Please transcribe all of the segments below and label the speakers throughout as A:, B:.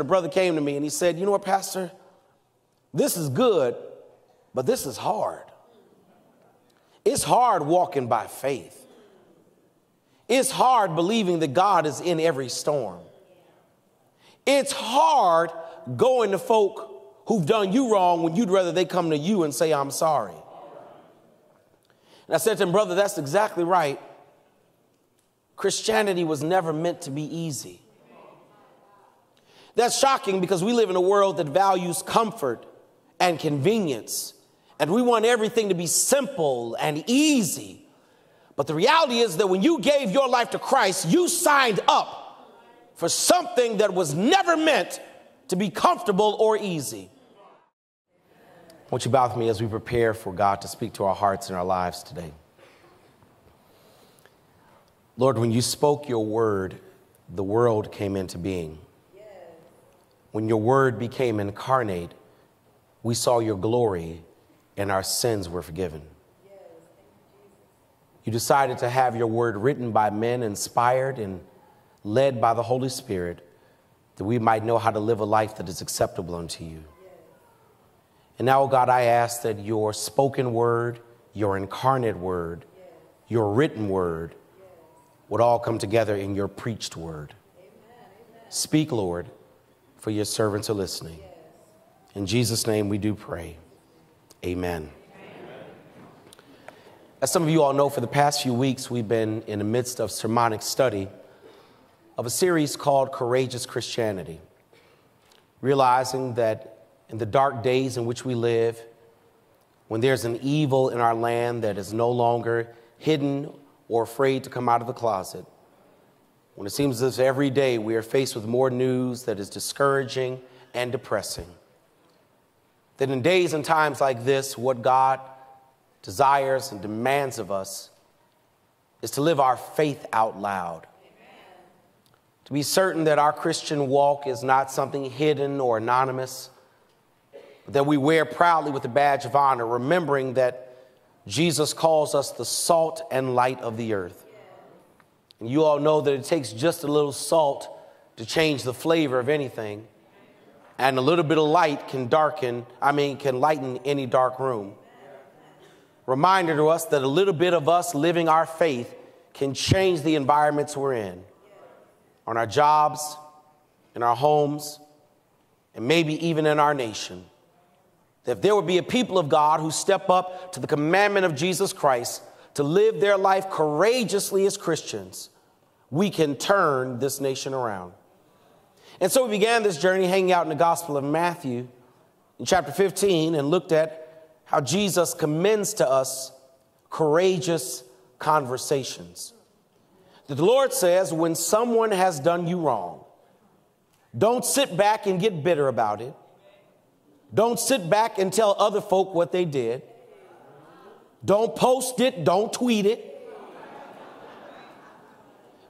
A: a brother came to me and he said, You know what, Pastor? This is good, but this is hard. It's hard walking by faith. It's hard believing that God is in every storm. It's hard going to folk who've done you wrong when you'd rather they come to you and say, I'm sorry. And I said to him, Brother, that's exactly right. Christianity was never meant to be easy. That's shocking because we live in a world that values comfort and convenience, and we want everything to be simple and easy. But the reality is that when you gave your life to Christ, you signed up for something that was never meant to be comfortable or easy. Won't you bow with me as we prepare for God to speak to our hearts and our lives today? Lord, when you spoke your word, the world came into being. When your word became incarnate, we saw your glory and our sins were forgiven. You decided to have your word written by men, inspired and led by the Holy Spirit, that we might know how to live a life that is acceptable unto you. And now, oh God, I ask that your spoken word, your incarnate word, your written word would all come together in your preached word. Speak, Lord, for your servants are listening. In Jesus' name we do pray. Amen. As some of you all know, for the past few weeks, we've been in the midst of sermonic study of a series called Courageous Christianity, realizing that in the dark days in which we live, when there's an evil in our land that is no longer hidden or afraid to come out of the closet, when it seems as if every day we are faced with more news that is discouraging and depressing, that in days and times like this, what God desires and demands of us is to live our faith out loud. To be certain that our Christian walk is not something hidden or anonymous but that we wear proudly with a badge of honor, remembering that Jesus calls us the salt and light of the earth. And you all know that it takes just a little salt to change the flavor of anything. And a little bit of light can darken, I mean, can lighten any dark room. Reminder to us that a little bit of us living our faith can change the environments we're in, on our jobs, in our homes, and maybe even in our nation that if there would be a people of God who step up to the commandment of Jesus Christ to live their life courageously as Christians, we can turn this nation around. And so we began this journey hanging out in the Gospel of Matthew in chapter 15 and looked at how Jesus commends to us courageous conversations. The Lord says, when someone has done you wrong, don't sit back and get bitter about it. Don't sit back and tell other folk what they did. Don't post it, don't tweet it.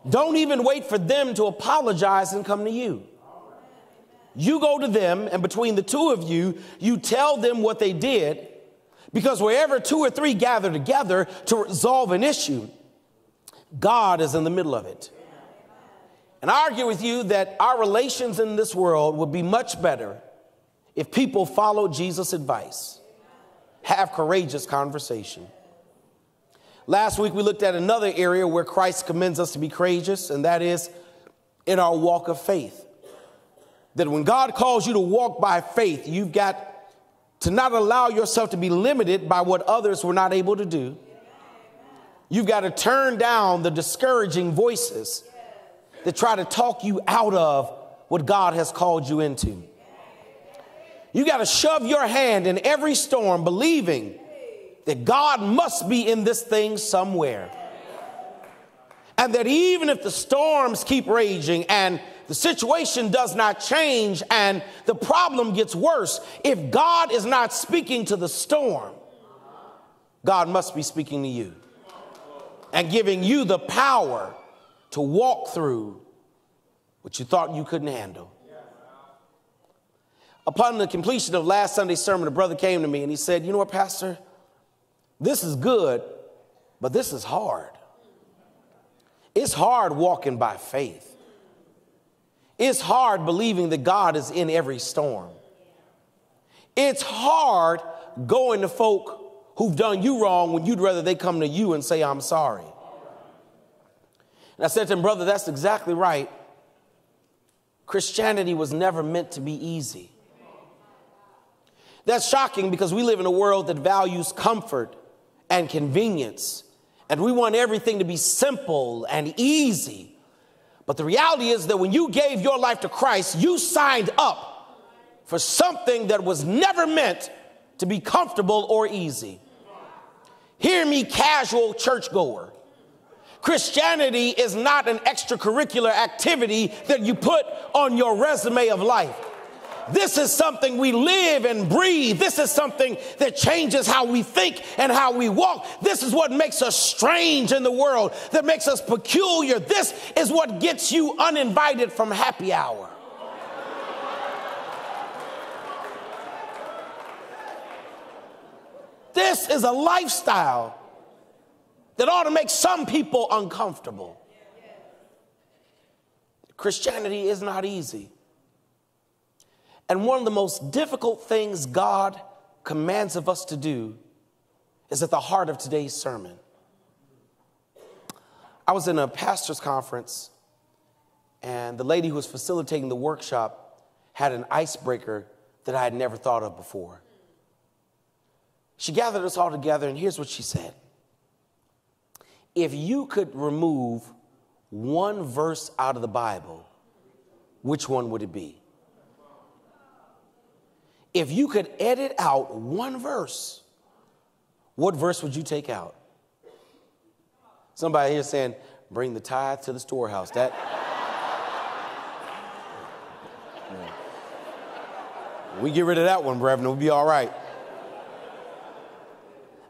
A: Don't even wait for them to apologize and come to you. You go to them, and between the two of you, you tell them what they did, because wherever two or three gather together to resolve an issue, God is in the middle of it. And I argue with you that our relations in this world would be much better if people follow Jesus' advice, have courageous conversation. Last week, we looked at another area where Christ commends us to be courageous, and that is in our walk of faith. That when God calls you to walk by faith, you've got to not allow yourself to be limited by what others were not able to do. You've got to turn down the discouraging voices that try to talk you out of what God has called you into. You got to shove your hand in every storm, believing that God must be in this thing somewhere. And that even if the storms keep raging and the situation does not change and the problem gets worse, if God is not speaking to the storm, God must be speaking to you and giving you the power to walk through what you thought you couldn't handle upon the completion of last Sunday's sermon, a brother came to me and he said, You know what, Pastor? This is good, but this is hard. It's hard walking by faith. It's hard believing that God is in every storm. It's hard going to folk who've done you wrong when you'd rather they come to you and say, I'm sorry. And I said to him, Brother, that's exactly right. Christianity was never meant to be easy. That's shocking because we live in a world that values comfort and convenience, and we want everything to be simple and easy. But the reality is that when you gave your life to Christ, you signed up for something that was never meant to be comfortable or easy. Hear me, casual churchgoer. Christianity is not an extracurricular activity that you put on your resume of life. This is something we live and breathe. This is something that changes how we think and how we walk. This is what makes us strange in the world, that makes us peculiar. This is what gets you uninvited from happy hour. This is a lifestyle that ought to make some people uncomfortable. Christianity is not easy. And one of the most difficult things God commands of us to do is at the heart of today's sermon. I was in a pastor's conference, and the lady who was facilitating the workshop had an icebreaker that I had never thought of before. She gathered us all together, and here's what she said If you could remove one verse out of the Bible, which one would it be? If you could edit out one verse, what verse would you take out? Somebody here saying, bring the tithe to the storehouse. That. We get rid of that one, brethren, we'll be all right.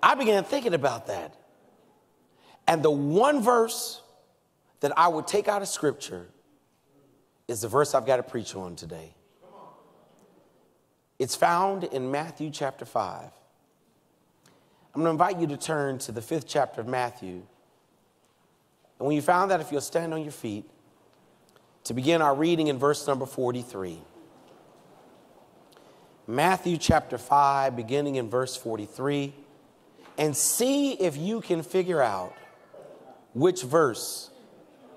A: I began thinking about that. And the one verse that I would take out of scripture is the verse I've got to preach on today. It's found in Matthew chapter 5. I'm going to invite you to turn to the fifth chapter of Matthew. And when you found that, if you'll stand on your feet, to begin our reading in verse number 43. Matthew chapter 5, beginning in verse 43, and see if you can figure out which verse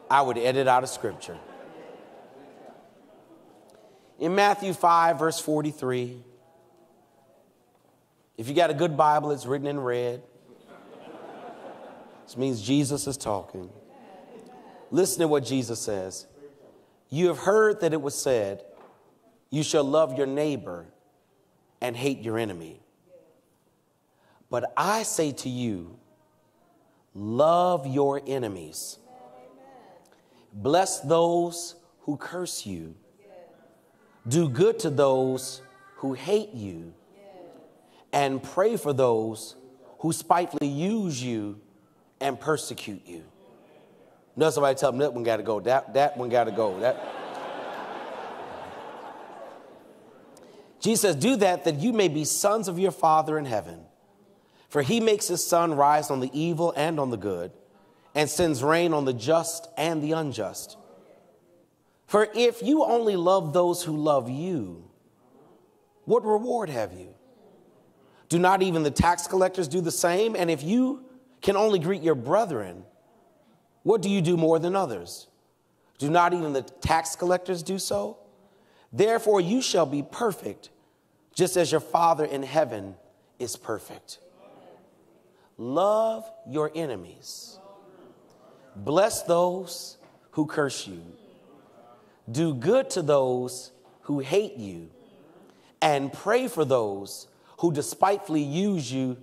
A: I would edit out of Scripture in Matthew 5, verse 43. If you got a good Bible, it's written in red. This means Jesus is talking. Listen to what Jesus says. You have heard that it was said, You shall love your neighbor and hate your enemy. But I say to you, love your enemies. Bless those who curse you do good to those who hate you, and pray for those who spitefully use you and persecute you. No, somebody tell them that one got to go. That, that one got to go. That. Jesus says, Do that that you may be sons of your Father in heaven. For he makes his sun rise on the evil and on the good, and sends rain on the just and the unjust. For if you only love those who love you, what reward have you? Do not even the tax collectors do the same? And if you can only greet your brethren, what do you do more than others? Do not even the tax collectors do so? Therefore, you shall be perfect, just as your Father in heaven is perfect. Love your enemies, bless those who curse you. Do good to those who hate you, and pray for those who despitefully use you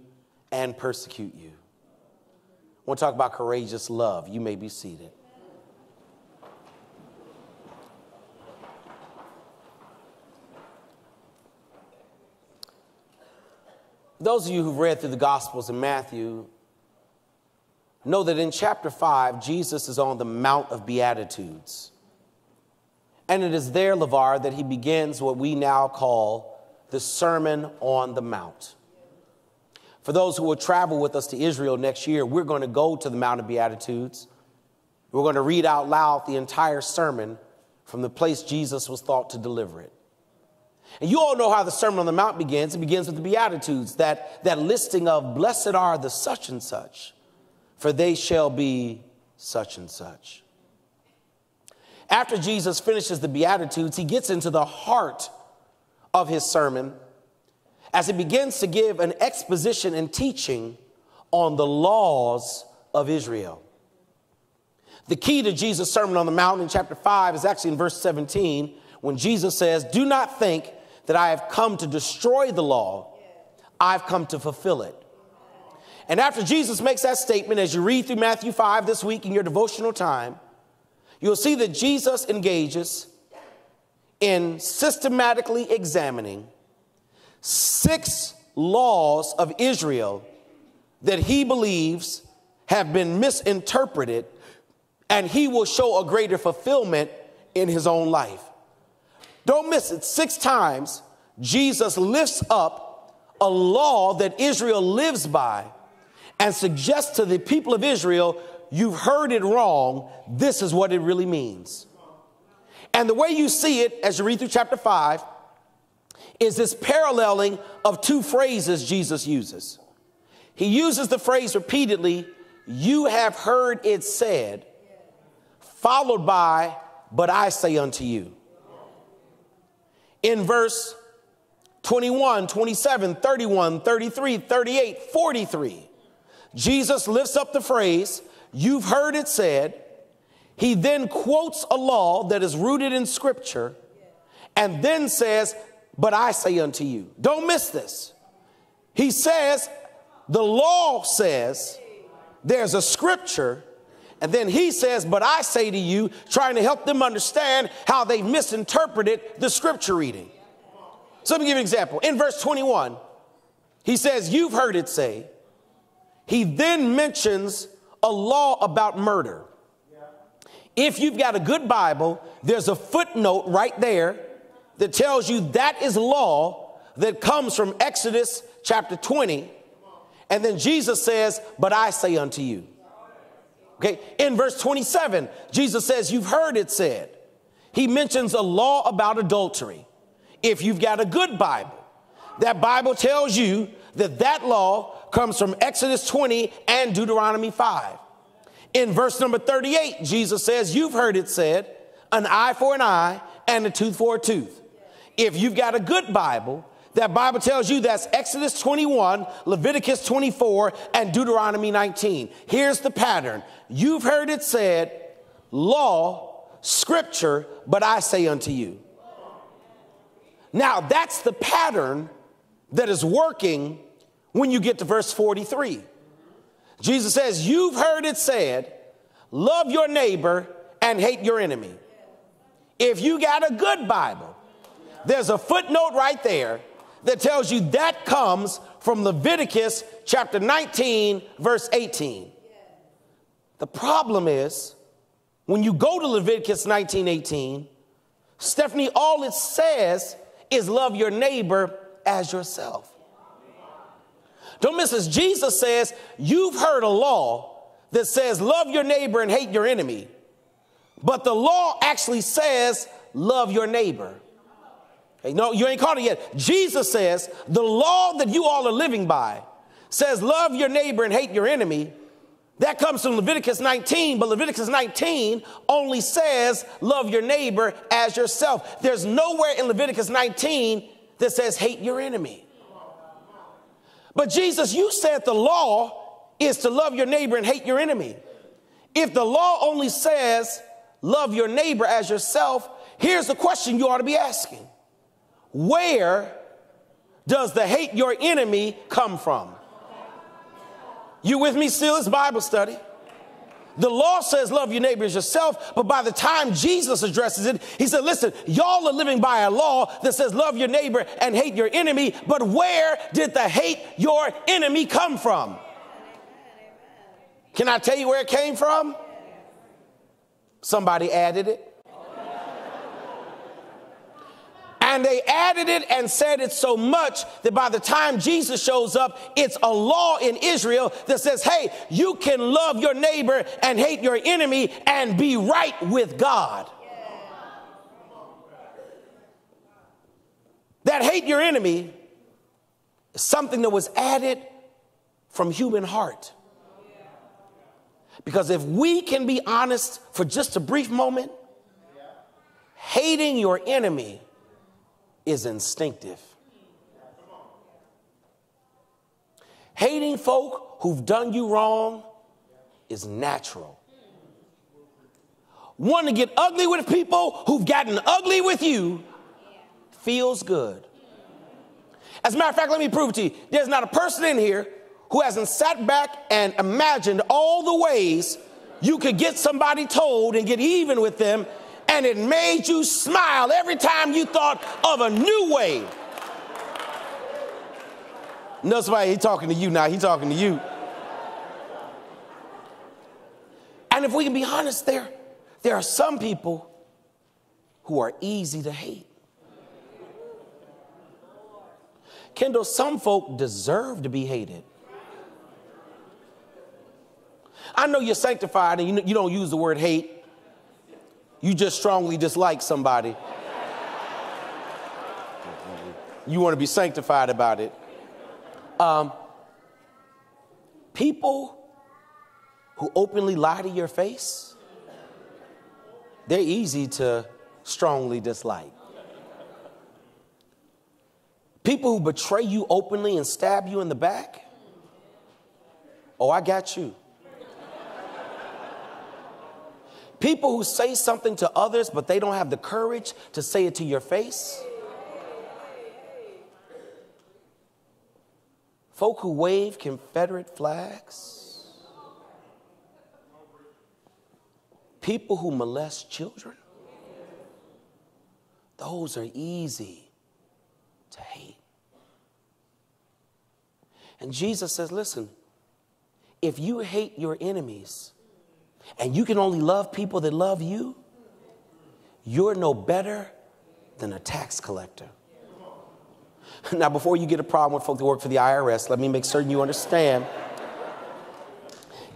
A: and persecute you. I want to talk about courageous love. You may be seated. Those of you who've read through the Gospels in Matthew know that in chapter 5, Jesus is on the Mount of Beatitudes. And it is there, LeVar, that he begins what we now call the Sermon on the Mount. For those who will travel with us to Israel next year, we're going to go to the Mount of Beatitudes. We're going to read out loud the entire sermon from the place Jesus was thought to deliver it. And you all know how the Sermon on the Mount begins. It begins with the Beatitudes, that, that listing of blessed are the such and such, for they shall be such and such. After Jesus finishes the Beatitudes, he gets into the heart of his sermon as he begins to give an exposition and teaching on the laws of Israel. The key to Jesus' Sermon on the Mount in chapter 5 is actually in verse 17 when Jesus says, Do not think that I have come to destroy the law, I've come to fulfill it. And after Jesus makes that statement, as you read through Matthew 5 this week in your devotional time, you'll see that Jesus engages in systematically examining six laws of Israel that he believes have been misinterpreted, and he will show a greater fulfillment in his own life. Don't miss it. Six times, Jesus lifts up a law that Israel lives by and suggests to the people of Israel, You've heard it wrong. This is what it really means. And the way you see it as you read through chapter 5 is this paralleling of two phrases Jesus uses. He uses the phrase repeatedly, You have heard it said, followed by, But I say unto you in verse 21, 27, 31, 33, 38, 43. Jesus lifts up the phrase, You've heard it said. He then quotes a law that is rooted in scripture and then says, But I say unto you. Don't miss this. He says, The law says there's a scripture and then he says, But I say to you, trying to help them understand how they misinterpreted the scripture reading. So let me give you an example. In verse 21, he says, You've heard it say. He then mentions a law about murder. If you've got a good Bible, there's a footnote right there that tells you that is law that comes from Exodus chapter 20. And then Jesus says, But I say unto you. Okay, in verse 27, Jesus says, You've heard it said. He mentions a law about adultery. If you've got a good Bible, that Bible tells you that that law comes from Exodus 20 and Deuteronomy 5. In verse number 38, Jesus says, You've heard it said, an eye for an eye and a tooth for a tooth. If you've got a good Bible, that Bible tells you that's Exodus 21, Leviticus 24, and Deuteronomy 19. Here's the pattern. You've heard it said, law, scripture, but I say unto you. Now, that's the pattern that is working when you get to verse 43. Jesus says, You've heard it said, love your neighbor and hate your enemy. If you got a good Bible, there's a footnote right there that tells you that comes from Leviticus chapter 19, verse 18. The problem is when you go to Leviticus 19, 18, Stephanie, all it says is love your neighbor as yourself. Don't miss this. Jesus says, You've heard a law that says love your neighbor and hate your enemy. But the law actually says love your neighbor. Okay, no, you ain't caught it yet. Jesus says the law that you all are living by says love your neighbor and hate your enemy. That comes from Leviticus 19, but Leviticus 19 only says love your neighbor as yourself. There's nowhere in Leviticus 19 that says hate your enemy. But Jesus, you said the law is to love your neighbor and hate your enemy. If the law only says love your neighbor as yourself, here's the question you ought to be asking where does the hate your enemy come from? You with me still? It's Bible study. The law says love your neighbor as yourself, but by the time Jesus addresses it, he said, listen, y'all are living by a law that says love your neighbor and hate your enemy, but where did the hate your enemy come from? Can I tell you where it came from? Somebody added it. and they added it and said it so much that by the time Jesus shows up, it's a law in Israel that says, hey, you can love your neighbor and hate your enemy and be right with God. That hate your enemy is something that was added from human heart. Because if we can be honest for just a brief moment, hating your enemy is instinctive. Hating folk who've done you wrong is natural. Wanting to get ugly with people who've gotten ugly with you feels good. As a matter of fact, let me prove it to you. There's not a person in here who hasn't sat back and imagined all the ways you could get somebody told and get even with them, and it made you smile every time you thought of a new way no, somebody, he's talking to you now. He's talking to you. And if we can be honest, there, there are some people who are easy to hate. Kendall, some folk deserve to be hated. I know you're sanctified and you, you don't use the word hate. You just strongly dislike somebody. You want to be sanctified about it. Um, people who openly lie to your face, they're easy to strongly dislike. People who betray you openly and stab you in the back, oh, I got you. People who say something to others, but they don't have the courage to say it to your face, folk who wave Confederate flags, people who molest children, those are easy to hate. And Jesus says, listen, if you hate your enemies and you can only love people that love you, you're no better than a tax collector. Now, before you get a problem with folks that work for the IRS, let me make certain you understand.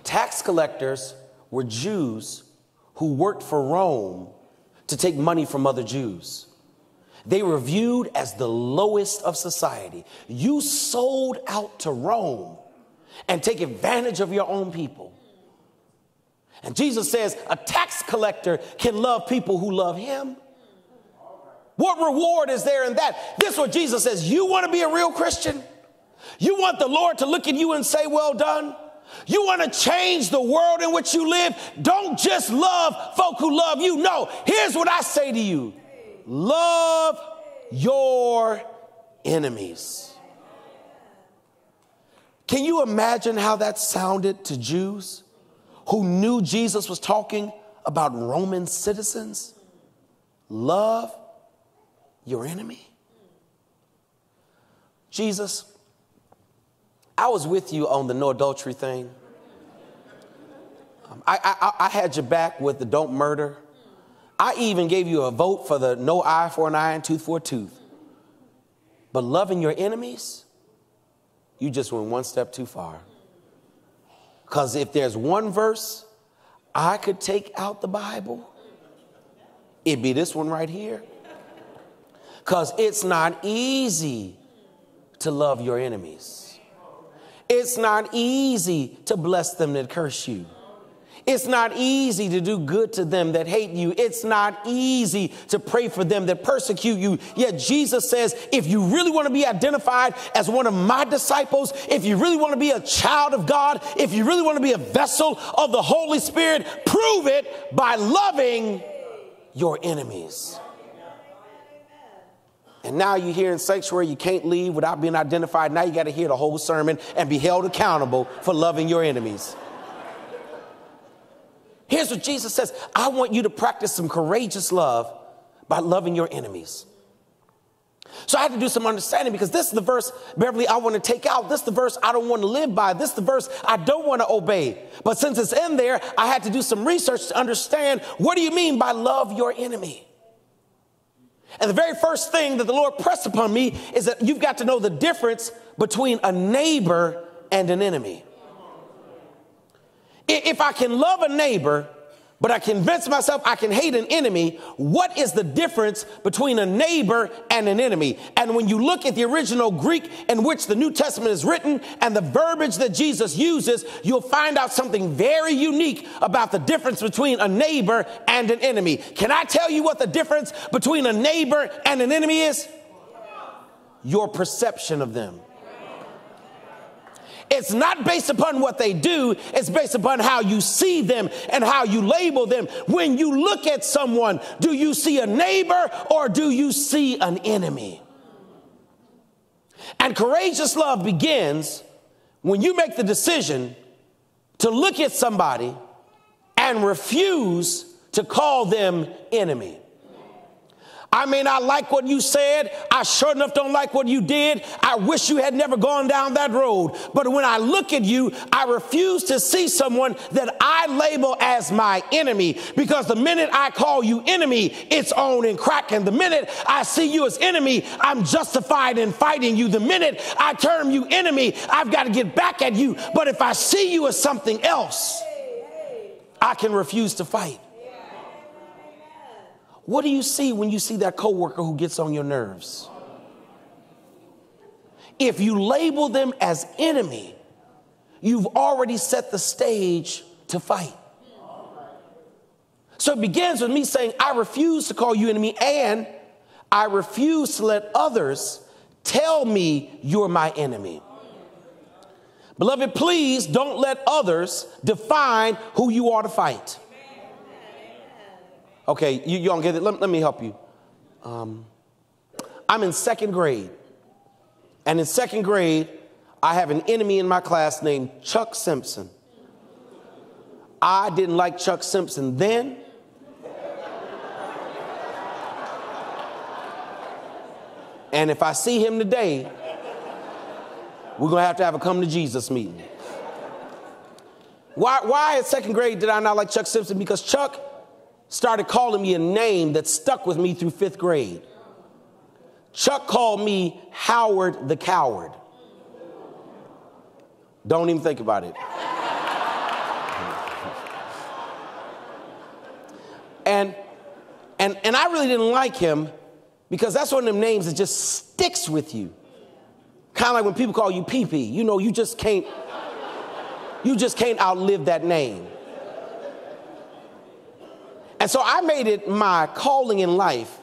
A: Tax collectors were Jews who worked for Rome to take money from other Jews. They were viewed as the lowest of society. You sold out to Rome and take advantage of your own people. And Jesus says a tax collector can love people who love him what reward is there in that? This is what Jesus says. You want to be a real Christian? You want the Lord to look at you and say, Well done? You want to change the world in which you live? Don't just love folk who love you. No, here's what I say to you love your enemies. Can you imagine how that sounded to Jews who knew Jesus was talking about Roman citizens? Love your enemy? Jesus, I was with you on the no adultery thing. Um, I, I, I had your back with the don't murder. I even gave you a vote for the no eye for an eye and tooth for a tooth. But loving your enemies, you just went one step too far. Because if there's one verse I could take out the Bible, it'd be this one right here. Because it's not easy to love your enemies. It's not easy to bless them that curse you. It's not easy to do good to them that hate you. It's not easy to pray for them that persecute you. Yet Jesus says, if you really want to be identified as one of my disciples, if you really want to be a child of God, if you really want to be a vessel of the Holy Spirit, prove it by loving your enemies. And now you're here in sanctuary, you can't leave without being identified. Now you got to hear the whole sermon and be held accountable for loving your enemies. Here's what Jesus says I want you to practice some courageous love by loving your enemies. So I had to do some understanding because this is the verse, Beverly, I want to take out. This is the verse I don't want to live by. This is the verse I don't want to obey. But since it's in there, I had to do some research to understand what do you mean by love your enemy? And the very first thing that the Lord pressed upon me is that you've got to know the difference between a neighbor and an enemy. If I can love a neighbor, but I convince myself I can hate an enemy. What is the difference between a neighbor and an enemy? And when you look at the original Greek in which the New Testament is written and the verbiage that Jesus uses, you'll find out something very unique about the difference between a neighbor and an enemy. Can I tell you what the difference between a neighbor and an enemy is? Your perception of them. It's not based upon what they do, it's based upon how you see them and how you label them. When you look at someone, do you see a neighbor or do you see an enemy? And courageous love begins when you make the decision to look at somebody and refuse to call them enemy. I may not like what you said. I sure enough don't like what you did. I wish you had never gone down that road. But when I look at you, I refuse to see someone that I label as my enemy because the minute I call you enemy, it's on and cracking. The minute I see you as enemy, I'm justified in fighting you. The minute I term you enemy, I've got to get back at you. But if I see you as something else, I can refuse to fight. What do you see when you see that coworker who gets on your nerves? If you label them as enemy, you've already set the stage to fight. So it begins with me saying, I refuse to call you enemy, and I refuse to let others tell me you're my enemy. Beloved, please don't let others define who you are to fight. Okay, you, you don't get it. Let, let me help you. Um, I'm in second grade. And in second grade, I have an enemy in my class named Chuck Simpson. I didn't like Chuck Simpson then. And if I see him today, we're to have to have a come to Jesus meeting. Why, why in second grade did I not like Chuck Simpson? Because Chuck started calling me a name that stuck with me through fifth grade. Chuck called me Howard the Coward. Don't even think about it. and, and, and I really didn't like him because that's one of them names that just sticks with you. Kind of like when people call you Pee Pee. You know, you just can't, you just can't outlive that name. And so I made it my calling in life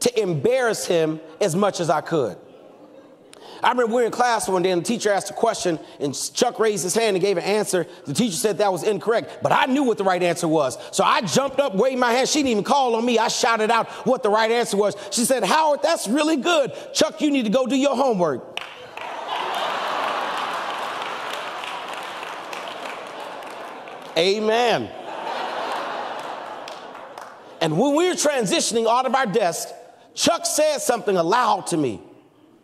A: to embarrass him as much as I could. I remember we were in class one day and the teacher asked a question and Chuck raised his hand and gave an answer. The teacher said that was incorrect, but I knew what the right answer was. So I jumped up, waved my hand. She didn't even call on me. I shouted out what the right answer was. She said, Howard, that's really good. Chuck, you need to go do your homework. Amen. And when we were transitioning out of our desk, Chuck said something aloud to me.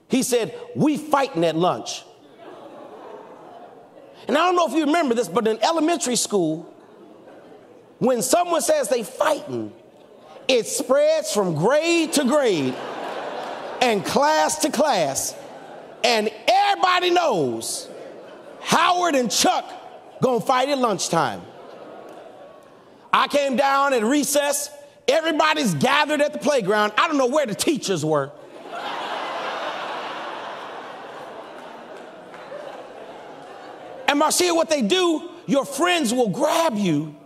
A: He said, We fighting at lunch. And I don't know if you remember this, but in elementary school, when someone says they fighting, it spreads from grade to grade and class to class. And everybody knows Howard and Chuck gonna fight at lunchtime. I came down at recess Everybody's gathered at the playground. I don't know where the teachers were. and Marcia, what they do, your friends will grab you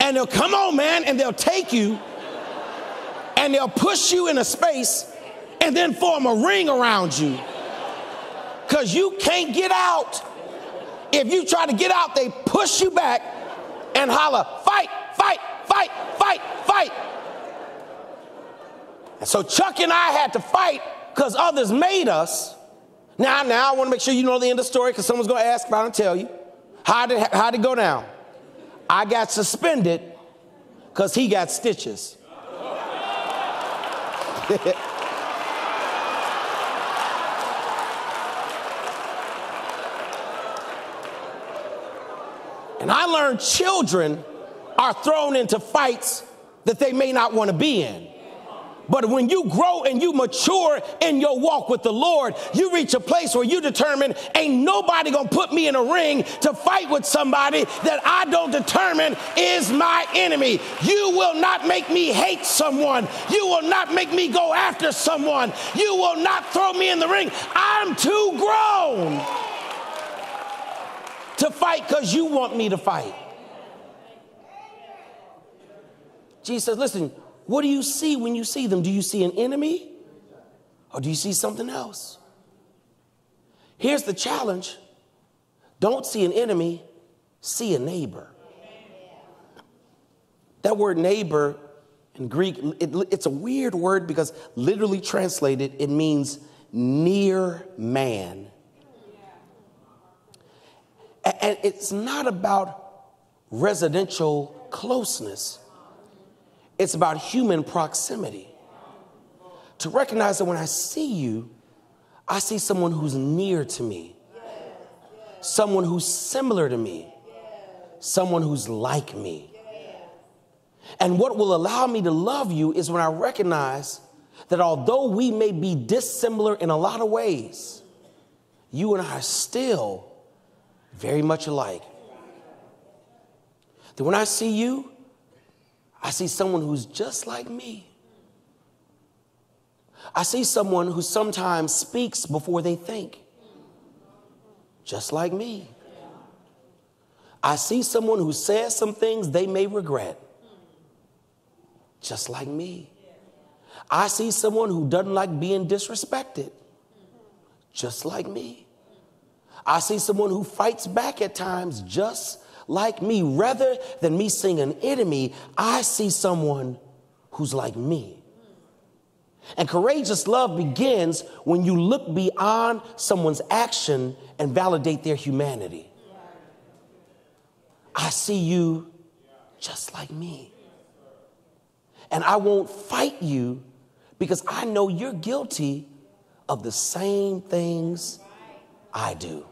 A: and they'll come on, man, and they'll take you and they'll push you in a space and then form a ring around you because you can't get out. If you try to get out, they push you back and holler, fight, fight, fight, fight, fight. And so Chuck and I had to fight because others made us. Now, now I want to make sure you know the end of the story because someone's going to ask if I don't tell you. How did, how did it go down? I got suspended because he got stitches. and I learned children are thrown into fights that they may not want to be in. But when you grow and you mature in your walk with the Lord, you reach a place where you determine ain't nobody gonna put me in a ring to fight with somebody that I don't determine is my enemy. You will not make me hate someone. You will not make me go after someone. You will not throw me in the ring. I'm too grown to fight because you want me to fight. Jesus listen, what do you see when you see them? Do you see an enemy or do you see something else? Here's the challenge don't see an enemy, see a neighbor. That word neighbor in Greek, it, it's a weird word because literally translated, it means near man. And it's not about residential closeness. It's about human proximity. To recognize that when I see you, I see someone who's near to me, someone who's similar to me, someone who's like me. And what will allow me to love you is when I recognize that although we may be dissimilar in a lot of ways, you and I are still very much alike. That when I see you, I see someone who's just like me. I see someone who sometimes speaks before they think, just like me. I see someone who says some things they may regret, just like me. I see someone who doesn't like being disrespected, just like me. I see someone who fights back at times, just like me. Rather than me seeing an enemy, I see someone who's like me. And courageous love begins when you look beyond someone's action and validate their humanity. I see you just like me. And I won't fight you because I know you're guilty of the same things I do.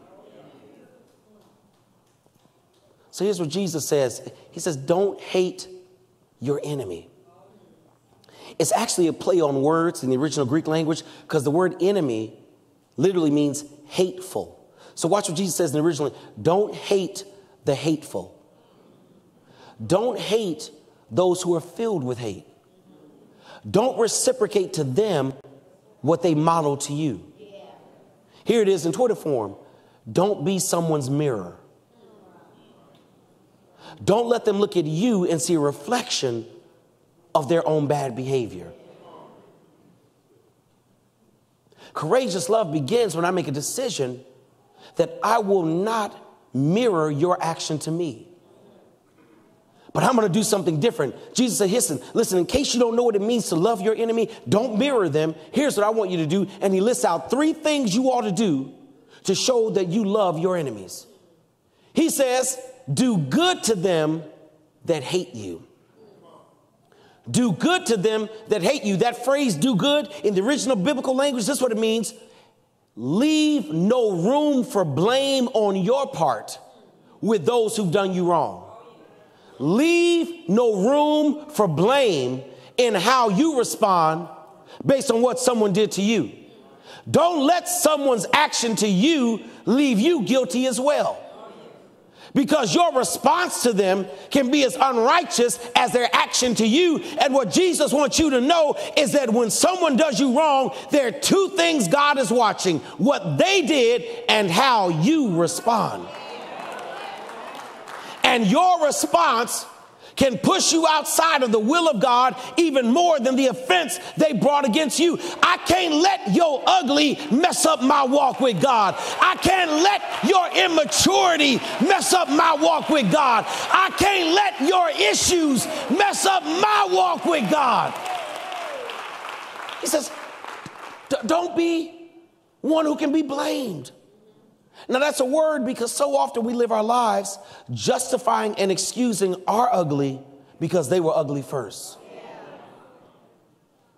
A: So here's what Jesus says He says, Don't hate your enemy. It's actually a play on words in the original Greek language because the word enemy literally means hateful. So watch what Jesus says in the original don't hate the hateful. Don't hate those who are filled with hate. Don't reciprocate to them what they model to you. Here it is in Twitter form. Don't be someone's mirror. Don't let them look at you and see a reflection of their own bad behavior. Courageous love begins when I make a decision that I will not mirror your action to me. But I'm going to do something different. Jesus said, listen, listen, in case you don't know what it means to love your enemy, don't mirror them. Here's what I want you to do. And he lists out three things you ought to do to show that you love your enemies. He says, do good to them that hate you. Do good to them that hate you. That phrase, do good, in the original biblical language, this is what it means leave no room for blame on your part with those who've done you wrong. Leave no room for blame in how you respond based on what someone did to you. Don't let someone's action to you leave you guilty as well because your response to them can be as unrighteous as their action to you. And what Jesus wants you to know is that when someone does you wrong, there are two things God is watching what they did and how you respond. And your response can push you outside of the will of God even more than the offense they brought against you. I can't let your ugly mess up my walk with God. I can't let your immaturity mess up my walk with God. I can't let your issues mess up my walk with God. He says, don't be one who can be blamed. Now, that's a word because so often we live our lives justifying and excusing our ugly because they were ugly first.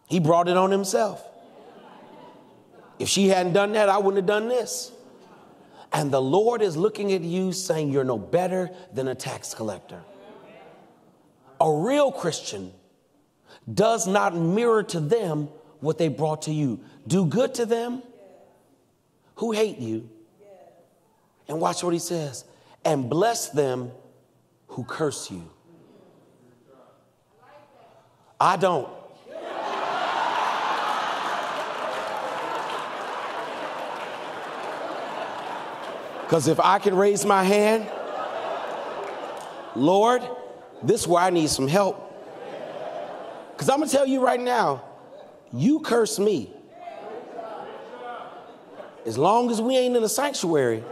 A: He brought it on himself. If she hadn't done that, I wouldn't have done this. And the Lord is looking at you saying, You're no better than a tax collector. A real Christian does not mirror to them what they brought to you. Do good to them who hate you. And watch what he says and bless them who curse you. I don't. Because if I can raise my hand, Lord, this is where I need some help. Because I'm going to tell you right now, you curse me. As long as we ain't in the sanctuary,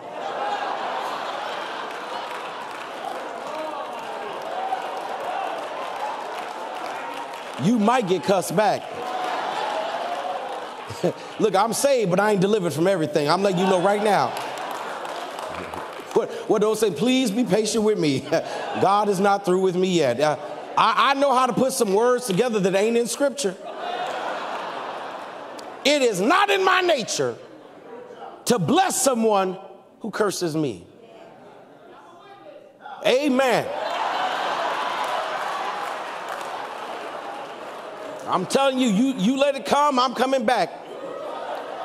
A: you might get cussed back. Look, I'm saved, but I ain't delivered from everything. I'm letting you know right now. What, what those say, please be patient with me. God is not through with me yet. Uh, I, I know how to put some words together that ain't in scripture. It is not in my nature to bless someone who curses me. Amen. I'm telling you, you, you let it come, I'm coming back.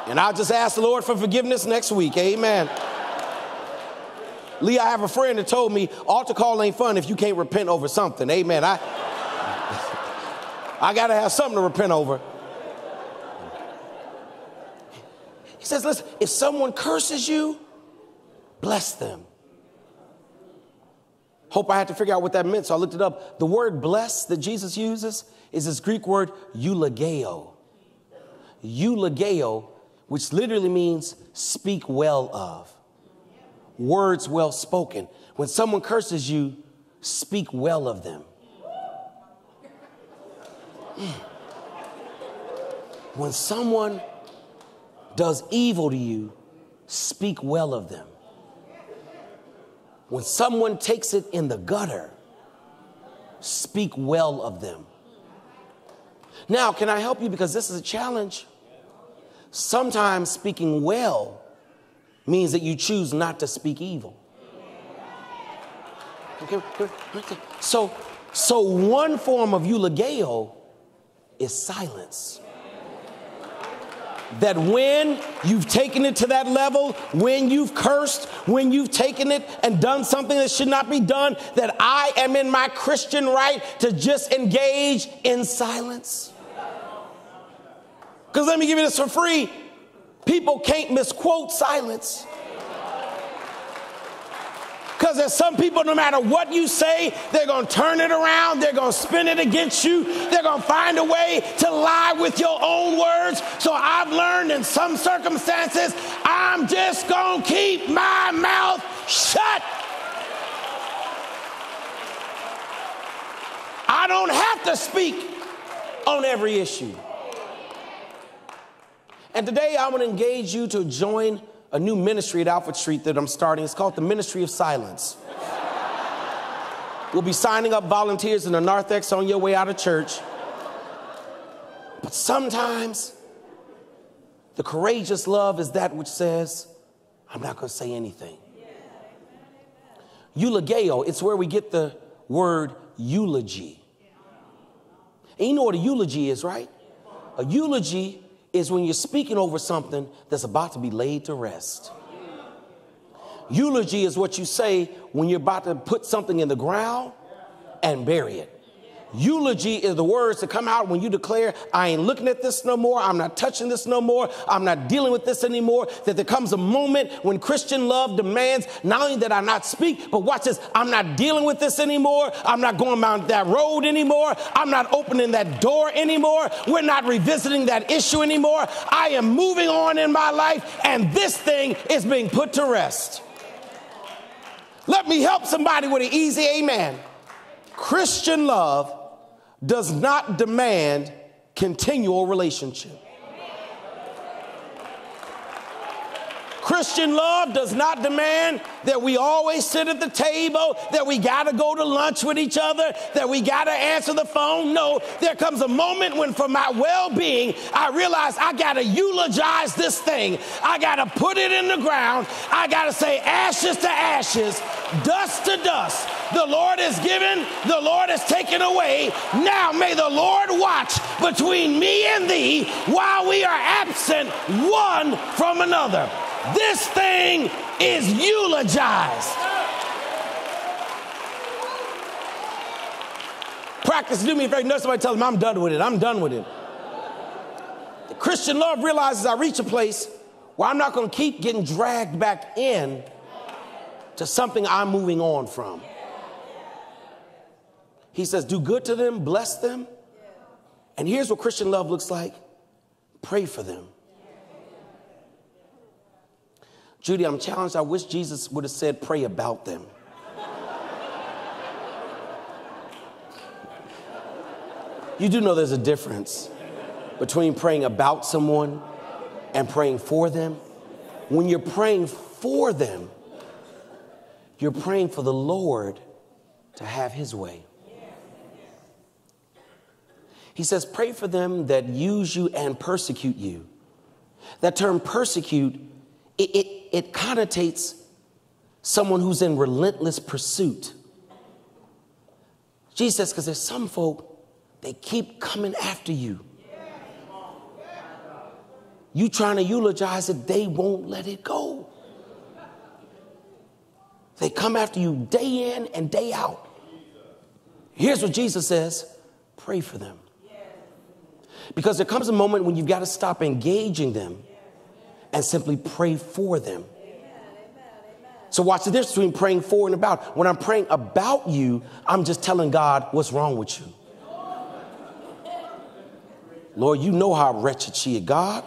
A: And I'll just ask the Lord for forgiveness next week. Amen. Lee, I have a friend that told me altar call ain't fun if you can't repent over something. Amen. I, I got to have something to repent over. He says, listen, if someone curses you, bless them. Hope I had to figure out what that meant, so I looked it up. The word bless that Jesus uses is this Greek word eulogeo. Eulogeo, which literally means speak well of words well spoken. When someone curses you, speak well of them. Mm. When someone does evil to you, speak well of them. When someone takes it in the gutter, speak well of them. Now, can I help you? Because this is a challenge. Sometimes speaking well means that you choose not to speak evil. Okay, so, so one form of eulogeo is silence. That when you've taken it to that level, when you've cursed, when you've taken it and done something that should not be done, that I am in my Christian right to just engage in silence. Because let me give you this for free People can't misquote silence. Because there's some people, no matter what you say, they're going to turn it around. They're going to spin it against you. They're going to find a way to lie with your own words. So I've learned in some circumstances, I'm just going to keep my mouth shut. I don't have to speak on every issue. And today I want to engage you to join a new ministry at Alfred Street that I'm starting. It's called the Ministry of Silence. we'll be signing up volunteers in the narthex on your way out of church. But sometimes the courageous love is that which says, I'm not going to say anything. Eulogeo, it's where we get the word eulogy. And you know what a eulogy is, right? A eulogy is when you're speaking over something that's about to be laid to rest. Eulogy is what you say when you're about to put something in the ground and bury it. Eulogy is the words that come out when you declare, I ain't looking at this no more. I'm not touching this no more. I'm not dealing with this anymore. That there comes a moment when Christian love demands not only that I not speak, but watch this, I'm not dealing with this anymore. I'm not going down that road anymore. I'm not opening that door anymore. We're not revisiting that issue anymore. I am moving on in my life, and this thing is being put to rest. Let me help somebody with an easy amen. Christian love does not demand continual relationship. Christian love does not demand that we always sit at the table, that we got to go to lunch with each other, that we got to answer the phone. No, there comes a moment when, for my well being, I realize I got to eulogize this thing. I got to put it in the ground. I got to say ashes to ashes, dust to dust, The Lord is given, the Lord is taken away. Now may the Lord watch between me and thee while we are absent one from another. This thing is eulogized. Practice, do me a favor. Know somebody tell them, I'm done with it. I'm done with it. The Christian love realizes I reach a place where I'm not going to keep getting dragged back in to something I'm moving on from. He says, Do good to them, bless them. And here's what Christian love looks like pray for them. Judy, I'm challenged. I wish Jesus would have said, Pray about them. you do know there's a difference between praying about someone and praying for them. When you're praying for them, you're praying for the Lord to have his way. He says, Pray for them that use you and persecute you. That term persecute, it, it, it connotates someone who's in relentless pursuit. Jesus says, because there's some folk, they keep coming after you. You trying to eulogize it, they won't let it go. They come after you day in and day out. Here's what Jesus says pray for them. Because there comes a moment when you've got to stop engaging them and simply pray for them. So, watch the difference between praying for and about. When I'm praying about you, I'm just telling God what's wrong with you. Lord, you know how wretched she is, God.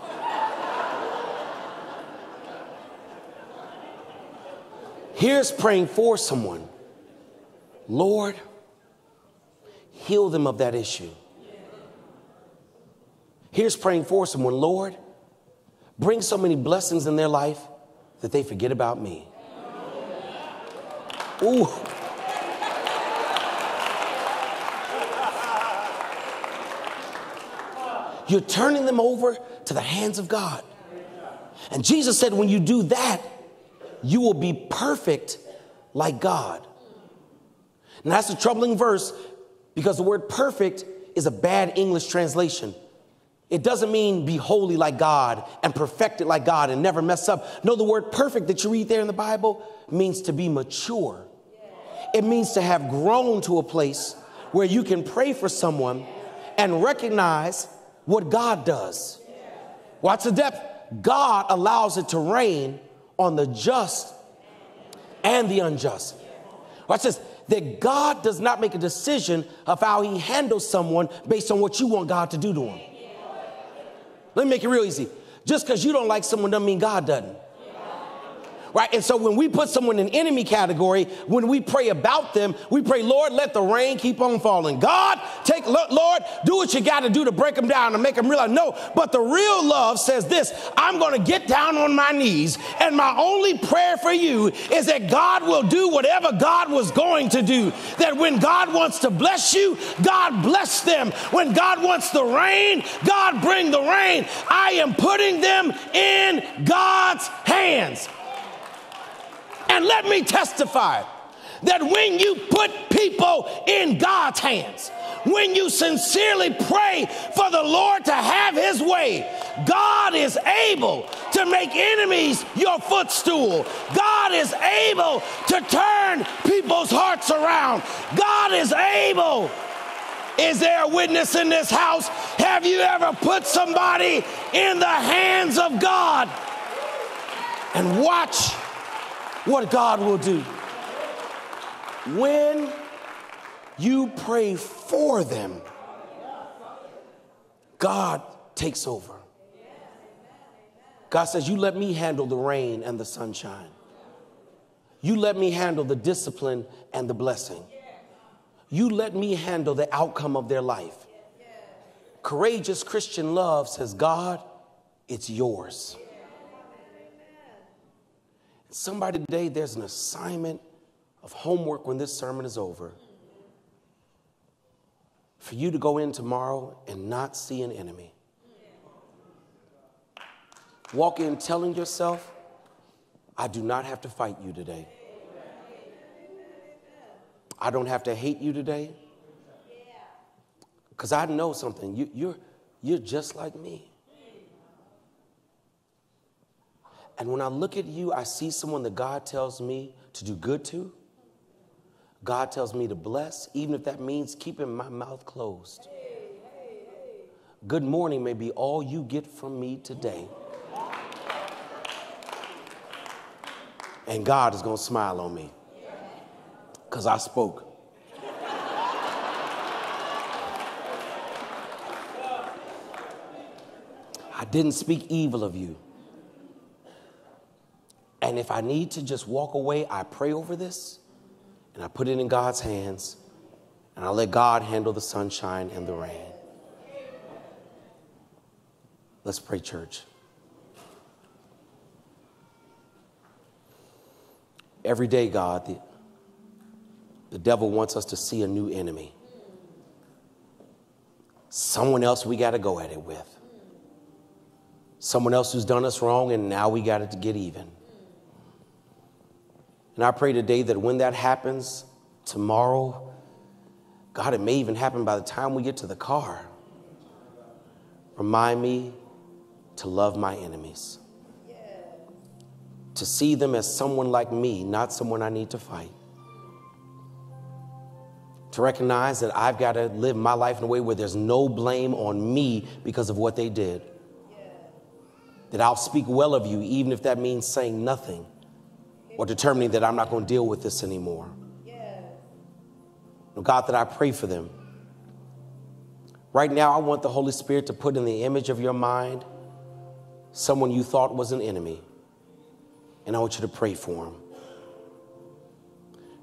A: Here's praying for someone. Lord, heal them of that issue. Here's praying for someone. Lord, bring so many blessings in their life that they forget about me. Ooh. You're turning them over to the hands of God. And Jesus said, when you do that, you will be perfect like God. And that's a troubling verse because the word perfect is a bad English translation. It doesn't mean be holy like God and perfected like God and never mess up. No, the word perfect that you read there in the Bible means to be mature. It means to have grown to a place where you can pray for someone and recognize what God does. Watch the depth. God allows it to rain on the just and the unjust. Watch this that God does not make a decision of how he handles someone based on what you want God to do to him. Let me make it real easy. Just because you don't like someone doesn't mean God doesn't right? And so when we put someone in enemy category, when we pray about them, we pray, Lord, let the rain keep on falling. God, take, Lord, do what you got to do to break them down and make them realize. No, but the real love says this I'm going to get down on my knees, and my only prayer for you is that God will do whatever God was going to do. That when God wants to bless you, God bless them. When God wants the rain, God bring the rain. I am putting them in God's hands. Let me testify that when you put people in God's hands, when you sincerely pray for the Lord to have his way, God is able to make enemies your footstool. God is able to turn people's hearts around. God is able. Is there a witness in this house? Have you ever put somebody in the hands of God and watch what God will do. When you pray for them, God takes over. God says, You let me handle the rain and the sunshine. You let me handle the discipline and the blessing. You let me handle the outcome of their life. Courageous Christian love says, God, it's yours. Somebody today, there's an assignment of homework when this sermon is over for you to go in tomorrow and not see an enemy. Walk in telling yourself, I do not have to fight you today. I don't have to hate you today. Because I know something. You, you're, you're just like me. And when I look at you, I see someone that God tells me to do good to. God tells me to bless, even if that means keeping my mouth closed. Good morning may be all you get from me today. And God is going to smile on me because I spoke. I didn't speak evil of you. And if I need to just walk away, I pray over this and I put it in God's hands and I let God handle the sunshine and the rain. Let's pray, church. Every day, God, the, the devil wants us to see a new enemy. Someone else we got to go at it with. Someone else who's done us wrong, and now we got to get even. And I pray today that when that happens tomorrow, God, it may even happen by the time we get to the car. Remind me to love my enemies, to see them as someone like me, not someone I need to fight. To recognize that I've got to live my life in a way where there's no blame on me because of what they did. That I'll speak well of you, even if that means saying nothing or determining that I'm not going to deal with this anymore. Yes. God, that I pray for them. Right now, I want the Holy Spirit to put in the image of your mind someone you thought was an enemy, and I want you to pray for him.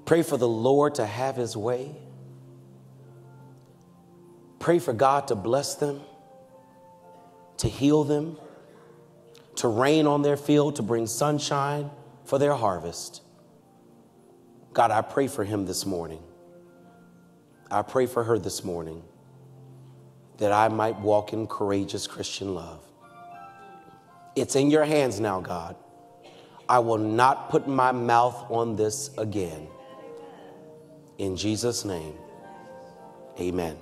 A: Pray for the Lord to have his way. Pray for God to bless them, to heal them, to rain on their field, to bring sunshine for their harvest. God, I pray for him this morning. I pray for her this morning that I might walk in courageous Christian love. It's in your hands now, God. I will not put my mouth on this again. In Jesus' name, amen.